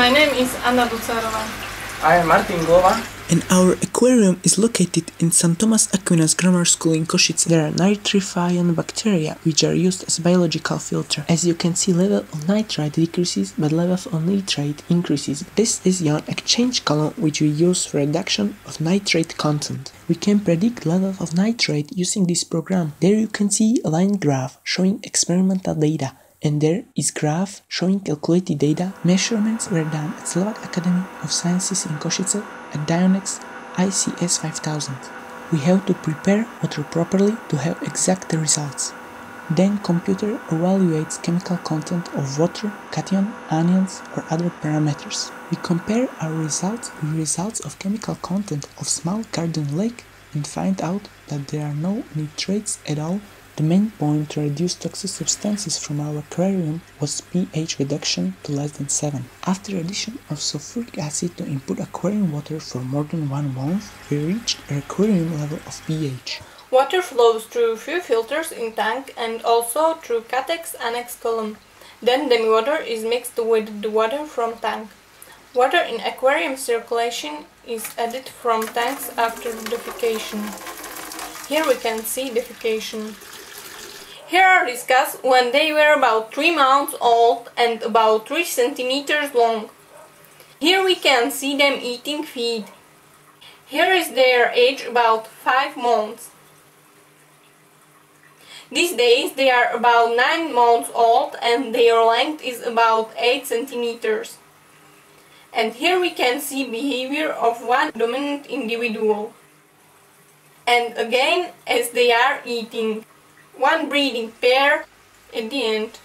My name is Anna Ducárová. I am Martin Glova. And our aquarium is located in St. Thomas Aquinas Grammar School in Košice. There are nitrifying bacteria, which are used as biological filter. As you can see, level of nitrite decreases, but level of nitrate increases. This is ion exchange column, which we use for reduction of nitrate content. We can predict level of nitrate using this program. There you can see a line graph showing experimental data and there is graph showing calculated data. Measurements were done at Slovak Academy of Sciences in Košice at Dionex ICS 5000. We have to prepare water properly to have exact results. Then computer evaluates chemical content of water, cation, anions or other parameters. We compare our results with results of chemical content of small garden lake and find out that there are no nitrates at all the main point to reduce toxic substances from our aquarium was pH reduction to less than 7. After addition of sulfuric acid to input aquarium water for more than one month, we reached a aquarium level of pH. Water flows through few filters in tank and also through Catex annex column. Then demi water is mixed with the water from tank. Water in aquarium circulation is added from tanks after defecation. Here we can see defecation. Here are discus when they were about 3 months old and about 3 centimeters long. Here we can see them eating feed. Here is their age about 5 months. These days they are about 9 months old and their length is about 8 centimeters. And here we can see behavior of one dominant individual. And again as they are eating one breeding pair at the end.